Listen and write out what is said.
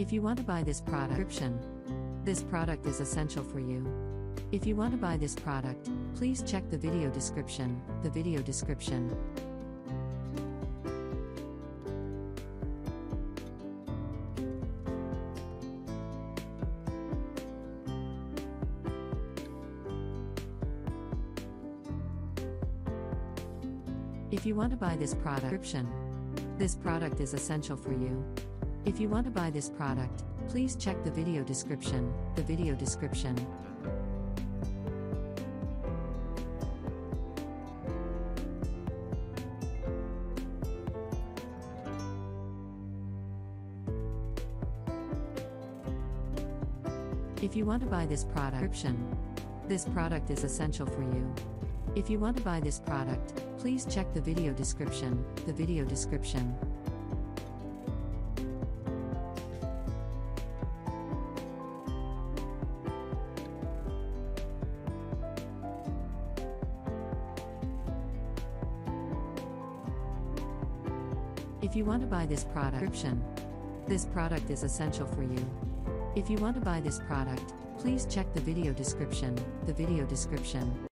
If you want to buy this product, description. This product is essential for you. If you want to buy this product, please check the video description. The video description. If you want to buy this product, description. This product is essential for you. If you want to buy this product, please check the video description. The video description. If you want to buy this product. This product is essential for you. If you want to buy this product, please check the video description. The video description. If you want to buy this product. This product is essential for you. If you want to buy this product, please check the video description. The video description.